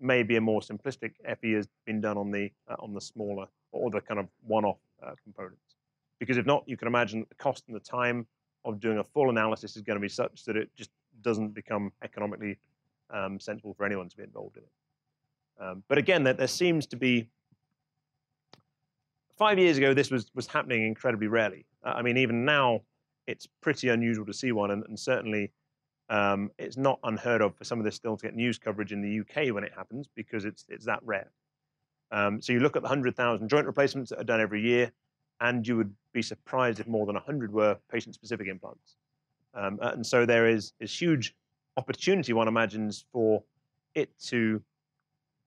Maybe a more simplistic FE has been done on the uh, on the smaller or the kind of one-off uh, components. Because if not, you can imagine the cost and the time of doing a full analysis is going to be such that it just doesn't become economically um, sensible for anyone to be involved in it. Um, but again, there, there seems to be five years ago, this was was happening incredibly rarely. Uh, I mean, even now, it's pretty unusual to see one, and, and certainly um, it's not unheard of for some of this still to get news coverage in the UK when it happens because it's it's that rare. Um, so you look at the 100,000 joint replacements that are done every year, and you would be surprised if more than 100 were patient-specific implants. Um, and so there is, is huge opportunity, one imagines, for it to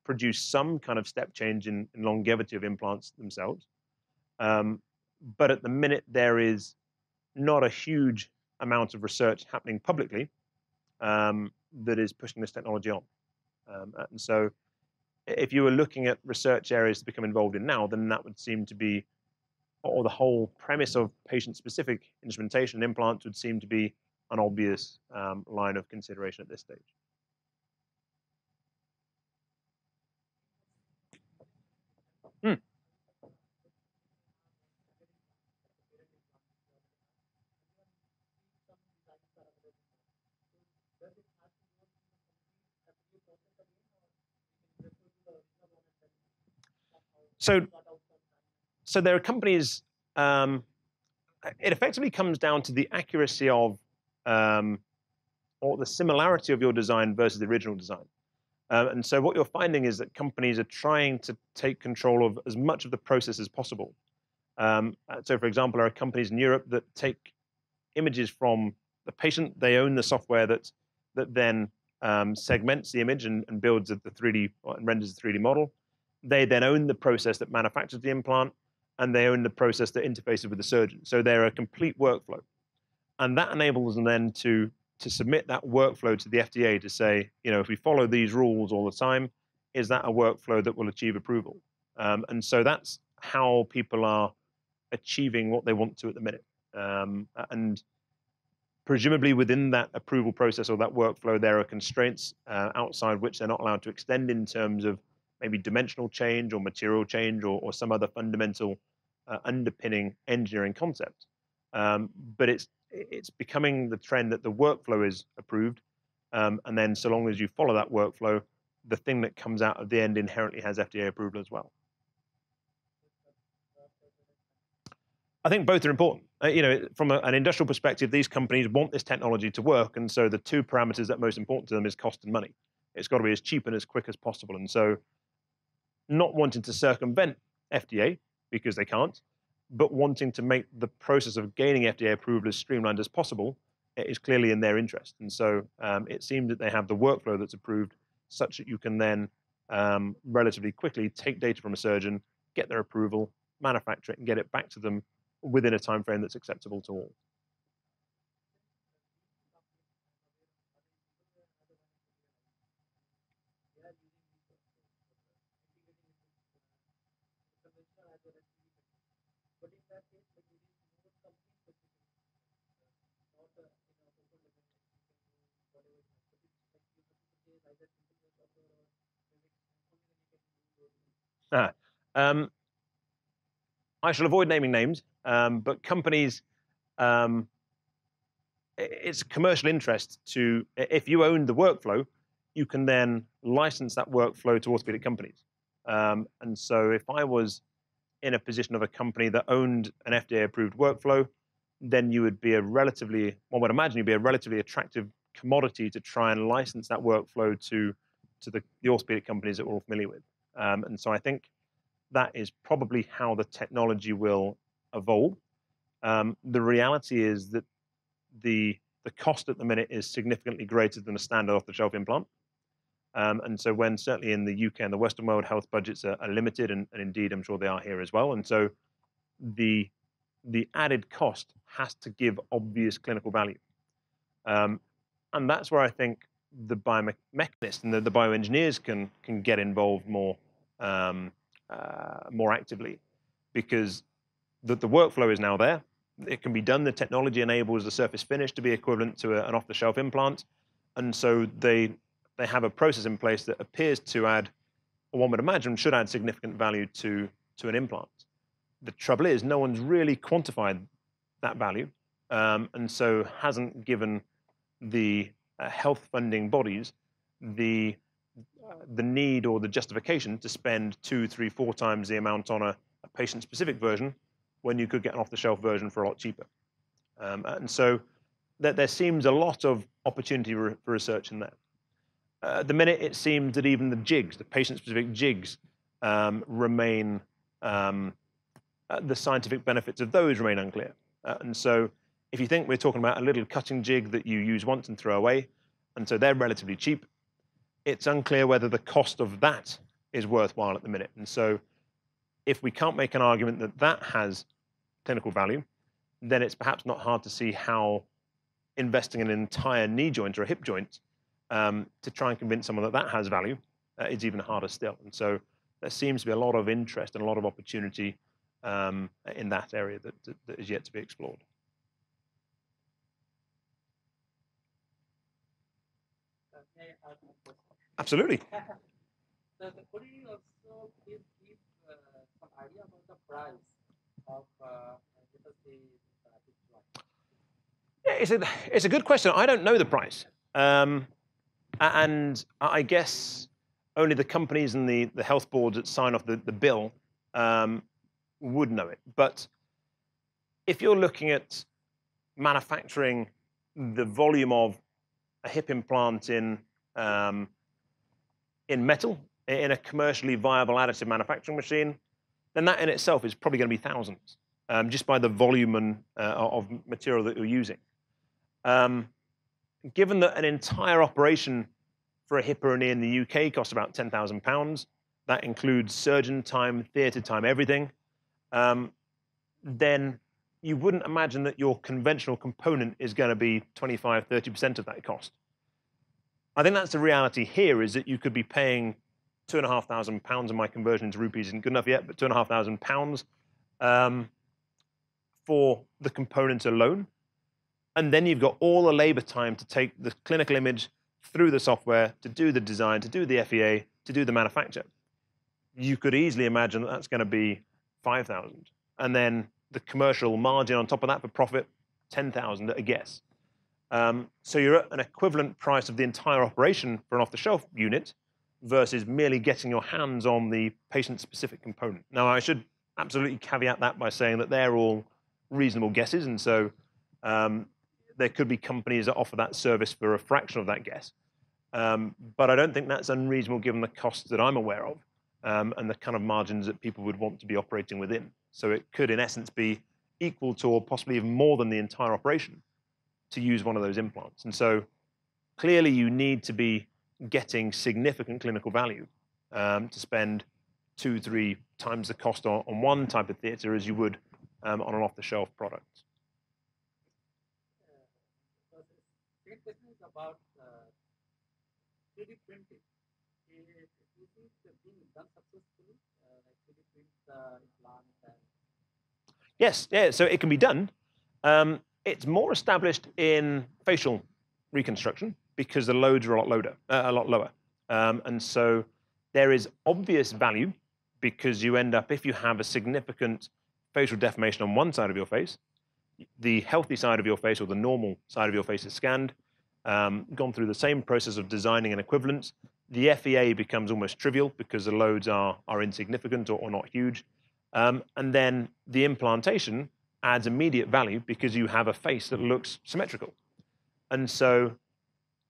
produce some kind of step change in, in longevity of implants themselves. Um, but at the minute, there is not a huge amount of research happening publicly um, that is pushing this technology on. Um, and so if you were looking at research areas to become involved in now, then that would seem to be, or the whole premise of patient-specific instrumentation and implants would seem to be an obvious um, line of consideration at this stage. Hmm. So, so there are companies. Um, it effectively comes down to the accuracy of, um, or the similarity of your design versus the original design. Uh, and so what you're finding is that companies are trying to take control of as much of the process as possible. Um, uh, so, for example, there are companies in Europe that take images from the patient. They own the software that that then um, segments the image and, and builds the 3D and renders the 3D model. They then own the process that manufactures the implant, and they own the process that interfaces with the surgeon. So they're a complete workflow. And that enables them then to, to submit that workflow to the FDA to say, you know, if we follow these rules all the time, is that a workflow that will achieve approval? Um, and so that's how people are achieving what they want to at the minute. Um, and presumably within that approval process or that workflow, there are constraints uh, outside which they're not allowed to extend in terms of maybe dimensional change or material change or, or some other fundamental uh, underpinning engineering concept. Um, but it's it's becoming the trend that the workflow is approved, um, and then so long as you follow that workflow, the thing that comes out of the end inherently has FDA approval as well. I think both are important. Uh, you know, from a, an industrial perspective, these companies want this technology to work, and so the two parameters that are most important to them is cost and money. It's got to be as cheap and as quick as possible, and so not wanting to circumvent FDA because they can't, but wanting to make the process of gaining FDA approval as streamlined as possible is clearly in their interest. And so um, it seems that they have the workflow that's approved such that you can then um, relatively quickly take data from a surgeon, get their approval, manufacture it, and get it back to them within a time frame that's acceptable to all. Ah, um, I shall avoid naming names, um, but companies, um, it's commercial interest to, if you own the workflow, you can then license that workflow to orthopedic companies. Um, and so if I was in a position of a company that owned an FDA approved workflow, then you would be a relatively, one would imagine you'd be a relatively attractive commodity to try and license that workflow to, to the, the orthopedic companies that we're all familiar with. Um, and so I think that is probably how the technology will evolve. Um, the reality is that the the cost at the minute is significantly greater than a standard off-the-shelf implant. Um, and so when certainly in the UK and the Western world, health budgets are, are limited, and, and, indeed I'm sure they are here as well. And so the the added cost has to give obvious clinical value. Um, and that's where I think the biomechanists and the, the bioengineers can can get involved more um, uh, more actively because the, the workflow is now there. It can be done. The technology enables the surface finish to be equivalent to a, an off-the-shelf implant, and so they they have a process in place that appears to add, or one would imagine, should add significant value to to an implant. The trouble is, no one's really quantified that value, um, and so hasn't given the uh, health funding bodies the uh, the need or the justification to spend two, three, four times the amount on a, a patient-specific version when you could get an off-the-shelf version for a lot cheaper. Um, and so there, there, seems a lot of opportunity for research in that. Uh, the minute it seems that even the jigs, the patient-specific jigs, um, remain um, uh, the scientific benefits of those remain unclear. Uh, and so if you think we're talking about a little cutting jig that you use once and throw away, and so they're relatively cheap, it's unclear whether the cost of that is worthwhile at the minute. And so if we can't make an argument that that has clinical value, then it's perhaps not hard to see how investing in an entire knee joint or a hip joint um, to try and convince someone that that has value uh, is even harder still. And so there seems to be a lot of interest and a lot of opportunity um, in that area that, that, that is yet to be explored. Absolutely. so, could you also give, give uh, some idea about the price of uh, yeah, it's a, it's a good question. I don't know the price. Um, and I guess only the companies and the, the health boards that sign off the, the bill um, would know it. But if you're looking at manufacturing the volume of a hip implant in um, in metal in a commercially viable additive manufacturing machine, then that in itself is probably going to be thousands, um, just by the volume and, uh, of material that you're using. Um, given that an entire operation for a hip or a knee in the UK costs about £10,000, that includes surgeon time, theatre time, everything, um, then you wouldn't imagine that your conventional component is going to be 25, 30% of that cost. I think that's the reality here is that you could be paying two and a half thousand pounds, and my conversion into rupees isn't good enough yet, but two and a half thousand pounds um, for the component alone. And then you've got all the labor time to take the clinical image through the software, to do the design, to do the FEA, to do the manufacture. You could easily imagine that that's going to be 5,000. And then the commercial margin on top of that for profit, 10,000 at a guess. Um, so you're at an equivalent price of the entire operation for an off-the-shelf unit versus merely getting your hands on the patient-specific component. Now, I should absolutely caveat that by saying that they're all reasonable guesses, and so um, there could be companies that offer that service for a fraction of that guess. Um, but I don't think that's unreasonable given the costs that I'm aware of um, and the kind of margins that people would want to be operating within. So it could, in essence, be equal to or possibly even more than the entire operation to use one of those implants. And so clearly you need to be getting significant clinical value um, to spend two, three times the cost on, on one type of theatre as you would um, on an off-the-shelf product. Uh, question is about uh, 3D printing. Is it being done successfully, uh, like 3D print the implant? And... Yes, yeah, so it can be done. Um, it's more established in facial reconstruction because the loads are a lot, loader, uh, a lot lower. Um, and so there is obvious value because you end up, if you have a significant facial deformation on one side of your face, the healthy side of your face or the normal side of your face is scanned, um, gone through the same process of designing an equivalent. The FEA becomes almost trivial because the loads are, are insignificant or, or not huge. Um, and then the implantation adds immediate value because you have a face that looks symmetrical. And so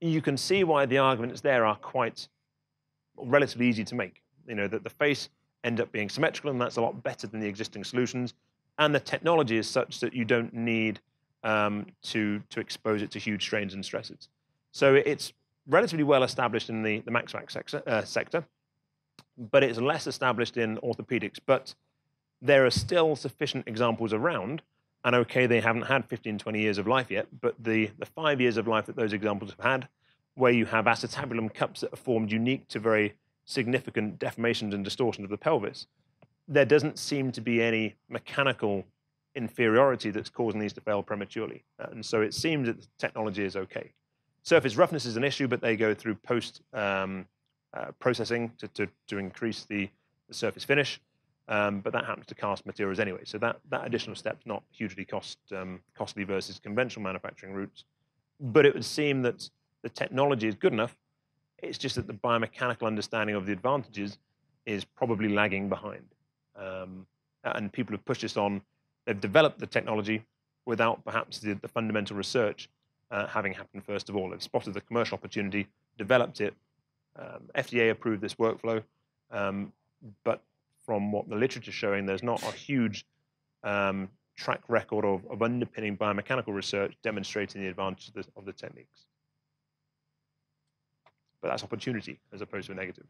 you can see why the arguments there are quite relatively easy to make. You know, that the face end up being symmetrical, and that's a lot better than the existing solutions. and the technology is such that you don't need um, to, to expose it to huge strains and stresses. So it's relatively well established in the, the MaxFax sector, uh, sector, but it's less established in orthopedics. But there are still sufficient examples around, and okay, they haven't had 15, 20 years of life yet, but the, the five years of life that those examples have had, where you have acetabulum cups that are formed unique to very significant deformations and distortions of the pelvis, there doesn't seem to be any mechanical inferiority that's causing these to fail prematurely. And so it seems that the technology is okay. Surface roughness is an issue, but they go through post um, uh, processing to, to, to, increase the, the surface finish. Um, but that happens to cast materials anyway. So that, that additional step's not hugely cost, um, costly versus conventional manufacturing routes. But it would seem that the technology is good enough. It's just that the biomechanical understanding of the advantages is probably lagging behind. Um, and people have pushed this on. They've developed the technology without perhaps the, the fundamental research uh, having happened first of all. They've spotted the commercial opportunity, developed it. Um, FDA approved this workflow, um, but from what the literature is showing, there's not a huge um, track record of, of, underpinning biomechanical research demonstrating the advantages of the, of the techniques. But that's opportunity as opposed to a negative.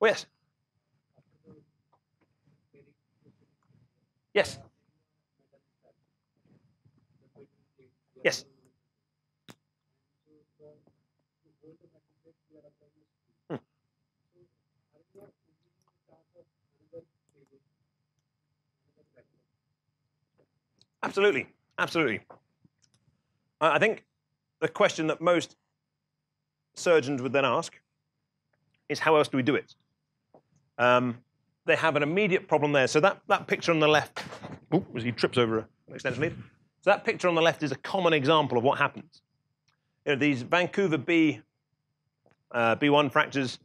Oh, yes. Yes. Yes. Absolutely, absolutely. I think the question that most surgeons would then ask is how else do we do it? Um, they have an immediate problem there. So that, that picture on the left, as he trips over an extension lead. So that picture on the left is a common example of what happens. You know, these Vancouver B, uh, B1 fractures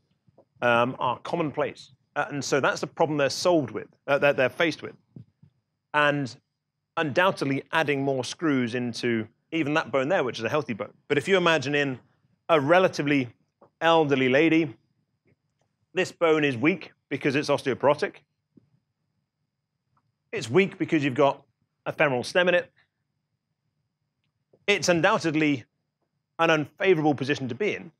um, are commonplace. Uh, and so that's the problem they're solved with, uh, that they're faced with. And undoubtedly adding more screws into even that bone there, which is a healthy bone. But if you imagine in a relatively elderly lady, this bone is weak because it's osteoporotic. It's weak because you've got a femoral stem in it. It's undoubtedly an unfavorable position to be in.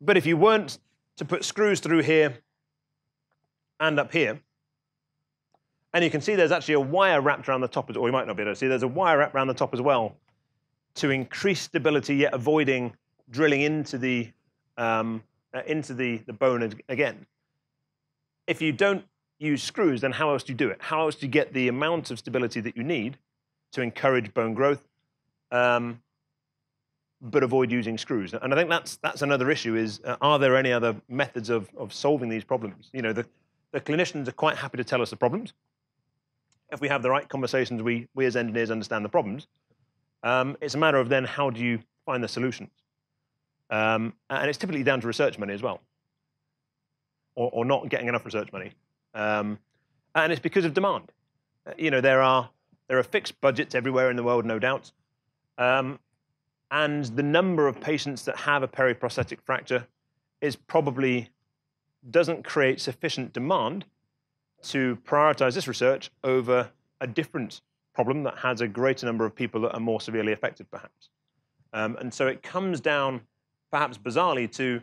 But if you weren't to put screws through here and up here, and you can see there's actually a wire wrapped around the top, or you might not be able to see, there's a wire wrapped around the top as well to increase stability, yet avoiding drilling into the um, uh, into the, the bone again. If you don't use screws, then how else do you do it? How else do you get the amount of stability that you need to encourage bone growth, um, but avoid using screws? And I think that's, that's another issue is, uh, are there any other methods of, of solving these problems? You know, the, the clinicians are quite happy to tell us the problems. If we have the right conversations, we, we as engineers understand the problems. Um, it's a matter of then how do you find the solutions? Um, and it's typically down to research money as well, or, or not getting enough research money. Um, and it's because of demand. Uh, you know, there are, there are fixed budgets everywhere in the world, no doubt. Um, and the number of patients that have a periprosthetic fracture is probably doesn't create sufficient demand to prioritize this research over a different problem that has a greater number of people that are more severely affected, perhaps. Um, and so it comes down perhaps bizarrely, to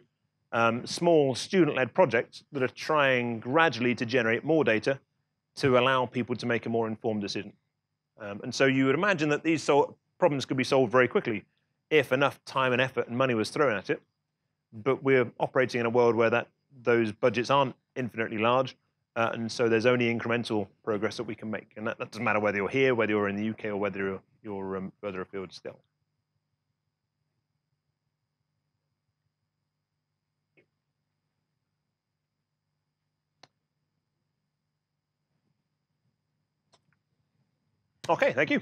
um, small student-led projects that are trying gradually to generate more data to allow people to make a more informed decision. Um, and so you would imagine that these so problems could be solved very quickly if enough time and effort and money was thrown at it. But we're operating in a world where that those budgets aren't infinitely large, uh, and so there's only incremental progress that we can make. And that, that, doesn't matter whether you're here, whether you're in the UK, or whether you're, you're um, further afield still. Okay, thank you.